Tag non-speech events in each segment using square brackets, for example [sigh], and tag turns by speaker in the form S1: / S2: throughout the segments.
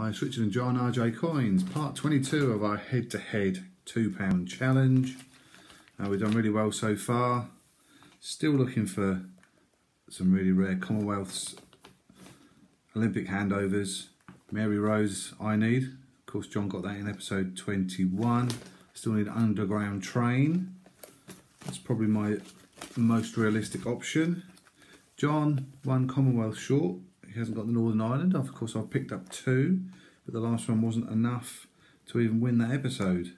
S1: Hi, it's Richard and John RJ Coins, part 22 of our head to head £2 challenge. Uh, we've done really well so far. Still looking for some really rare Commonwealths, Olympic handovers. Mary Rose, I need. Of course, John got that in episode 21. Still need Underground Train. That's probably my most realistic option. John, one Commonwealth short. He hasn't got the Northern Ireland. Of course, I've picked up two, but the last one wasn't enough to even win that episode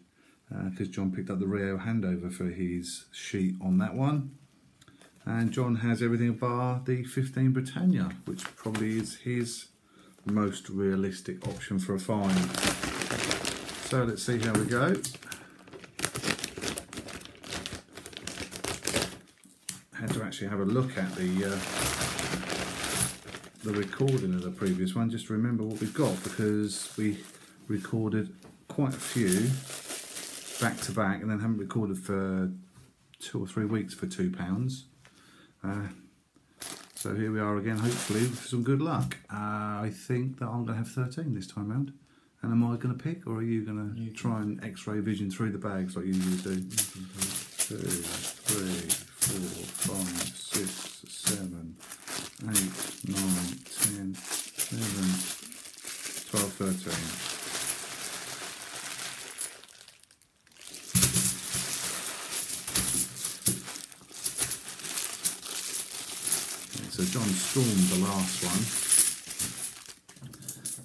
S1: because uh, John picked up the Rio handover for his sheet on that one. And John has everything bar the 15 Britannia, which probably is his most realistic option for a find. So let's see how we go. Had to actually have a look at the uh, the recording of the previous one just remember what we've got because we recorded quite a few back to back and then haven't recorded for two or three weeks for two pounds. Uh, so here we are again, hopefully with some good luck. Uh, I think that I'm going to have 13 this time round. And am I going to pick, or are you going to try and X-ray vision through the bags like you usually do? Two, three, four, five, six, So John stormed the last one,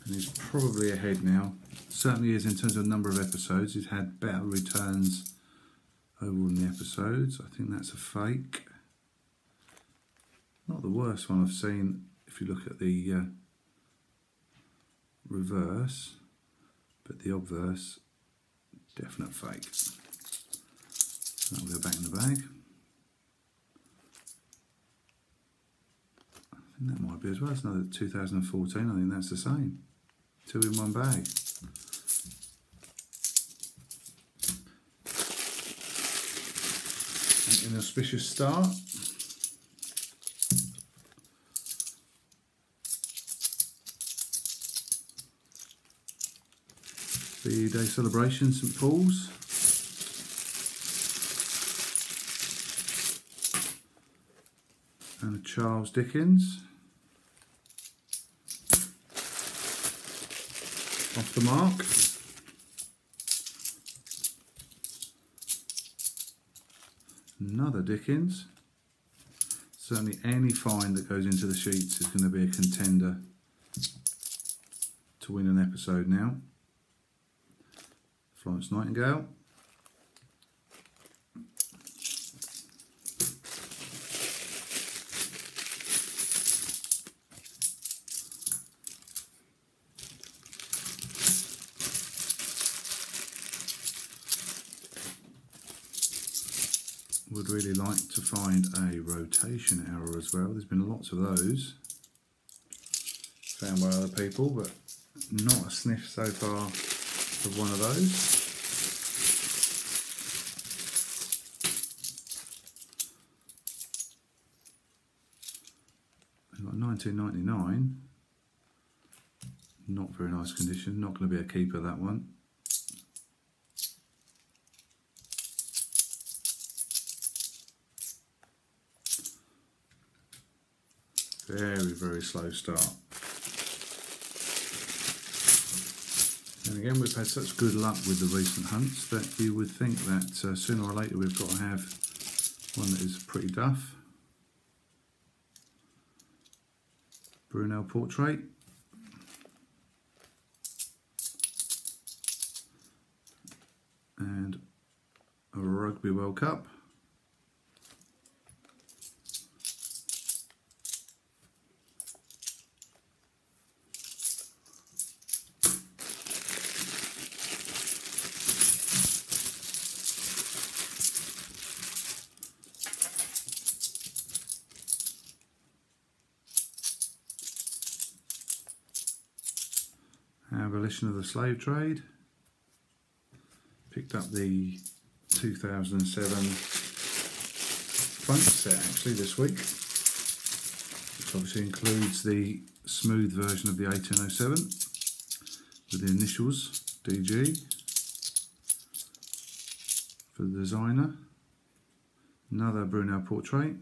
S1: and he's probably ahead now. Certainly is in terms of number of episodes. He's had better returns overall in the episodes. I think that's a fake. Not the worst one I've seen if you look at the uh, reverse, but the obverse, definite fake. That'll go back in the bag. That might be as well. It's another 2014. I think that's the same. Two in one bag. An auspicious start. VE day celebration, St Paul's. And Charles Dickens. The mark. Another Dickens. Certainly any find that goes into the sheets is going to be a contender to win an episode now. Florence Nightingale. Would really like to find a rotation error as well. There's been lots of those found by other people, but not a sniff so far of one of those. We've got 1999, not very nice condition, not going to be a keeper that one. Very, very slow start. And again, we've had such good luck with the recent hunts that you would think that uh, sooner or later we've got to have one that is pretty duff. Brunel Portrait. And a Rugby World Cup. Abolition of the Slave Trade. Picked up the 2007 front set actually this week, which obviously includes the smooth version of the 1807 with the initials DG for the designer. Another Brunel portrait.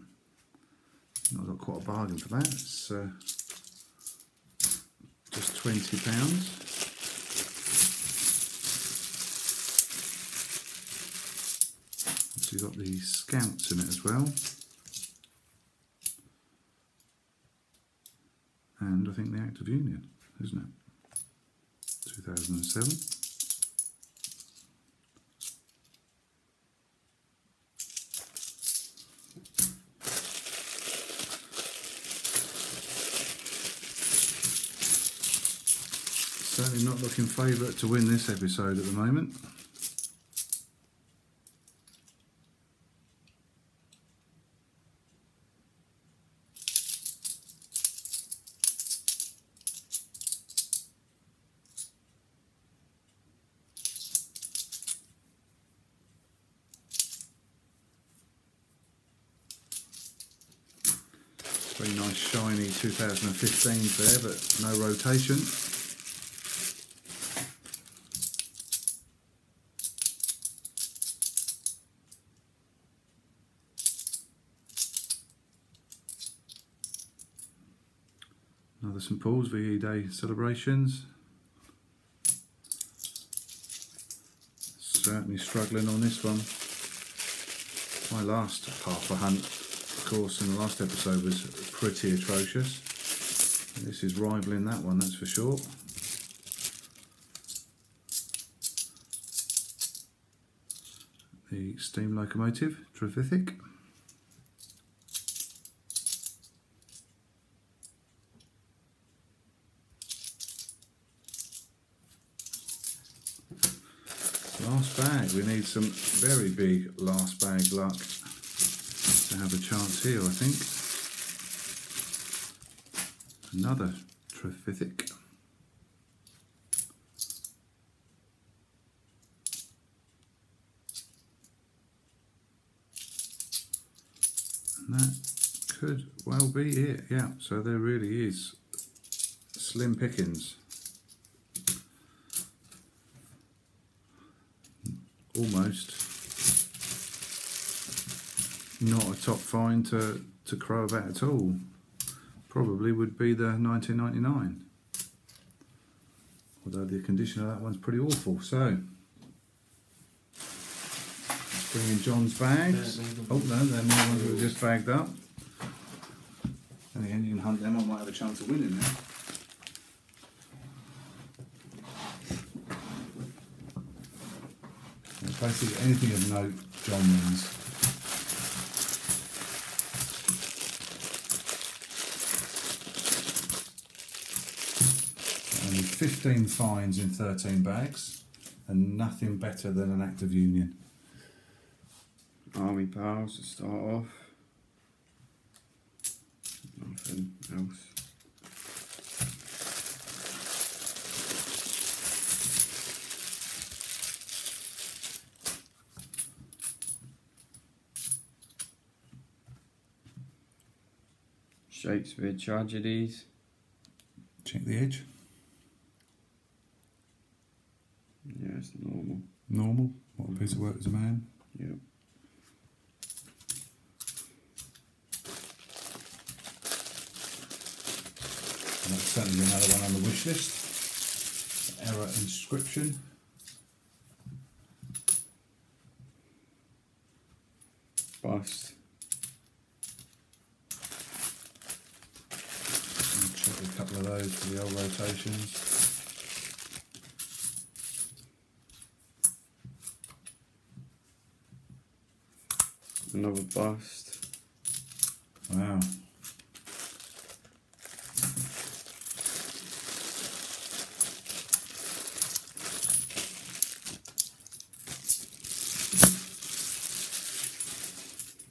S1: I got quite a bargain for that. It's uh, just twenty pounds. You've got the scouts in it as well. And I think the Act of Union, isn't it? 2007. Certainly not looking favourite to win this episode at the moment. Very nice shiny 2015 there, but no rotation. Another St Paul's VE Day celebrations. Certainly struggling on this one. My last half a hunt, of course, in the last episode was pretty atrocious. This is rivaling that one, that's for sure. The steam locomotive, Trevithick. Last bag, we need some very big last bag luck have a chance here, I think. Another Trevithick. And that could well be it, yeah. So there really is slim pickings. almost not a top find to, to crow about at all. Probably would be the 1999. Although the condition of that one's pretty awful. So, let's bring in John's bags. Oh no, they're more ones that were just bagged up. And again, you can hunt them. I might have a chance of winning there. Basically, anything of note, John wins. Only 15 fines in 13 bags, and nothing better than an act of union.
S2: Army pals to start off. Nothing else. Shakespeare tragedies.
S1: Check the edge.
S2: Yeah, it's normal.
S1: Normal. Piece of work as a man.
S2: Yep.
S1: And that's certainly another one on the wish list. Error inscription.
S2: Bust.
S1: Check a couple of those for the old rotations.
S2: Another bust.
S1: Wow.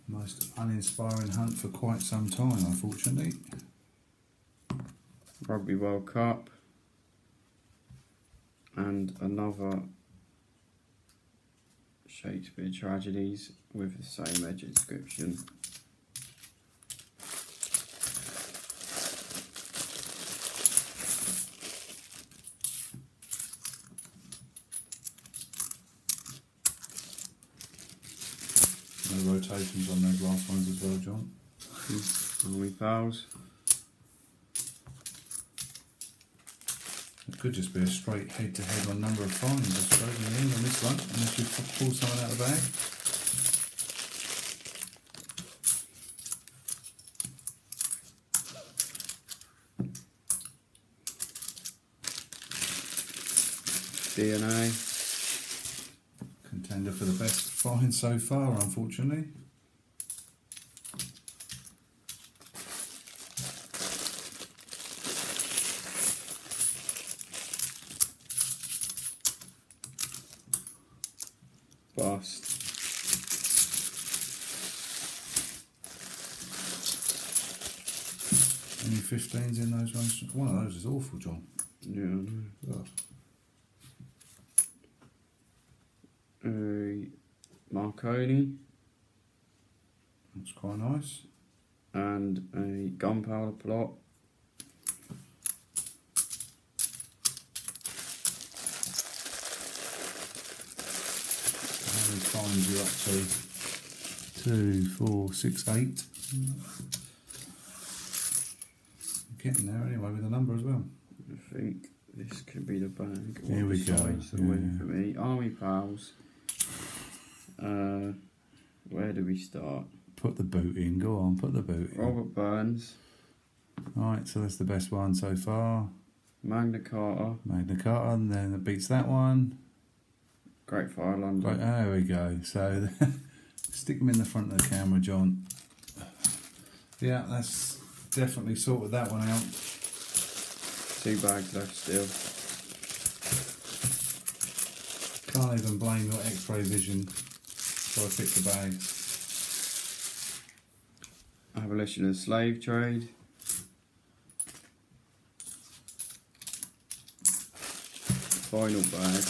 S1: Most uninspiring hunt for quite some time, unfortunately.
S2: Rugby World Cup. And another Shakespeare tragedies with the same edge inscription.
S1: No rotations on those glass ones as well, John.
S2: Only bows.
S1: It could just be a straight head to head on number of finds, I suppose, in the end on this one, unless you pull someone out of the bag.
S2: DNA.
S1: Contender for the best find so far, unfortunately.
S2: Bust.
S1: Any 15s in those ones? One of those is awful, John.
S2: Yeah, I know.
S1: Ugh.
S2: Uh, a Marconi
S1: That's quite nice.
S2: and a gunpowder plot.
S1: How many finds you up to? Two, four, six, eight. Mm. Getting there anyway with the number as well.
S2: I think this could be the bag.
S1: Here we go,
S2: decides The win
S1: yeah.
S2: for me. Army pals. Uh, where do we start?
S1: Put the boot in. Go on, put the boot in.
S2: Robert Burns, All
S1: right, so that's the best one so far.
S2: Magna Carta,
S1: Magna Carta, and then it beats that one.
S2: Great Fire London.
S1: There we go. So [laughs] stick them in the front of the camera, John. Yeah, that's definitely sorted that one out.
S2: Two bags left still.
S1: Can't even blame your X-ray vision. So I picked the bag.
S2: Abolition of the slave trade. Final bag.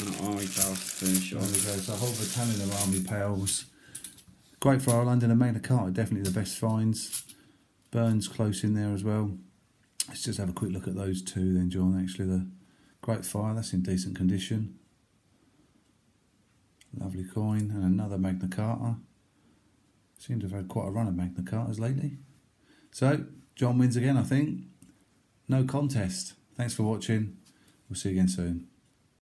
S2: And Army Pals to finish
S1: There we
S2: off.
S1: go. A of army pals. Great for Ireland and Magna Carta, definitely the best finds. Burns close in there as well. Let's just have a quick look at those two then, John. Actually, the Great Fire, that's in decent condition. Lovely coin, and another Magna Carta. Seem to have had quite a run of Magna Cartas lately. So, John wins again, I think. No contest. Thanks for watching. We'll see you again soon.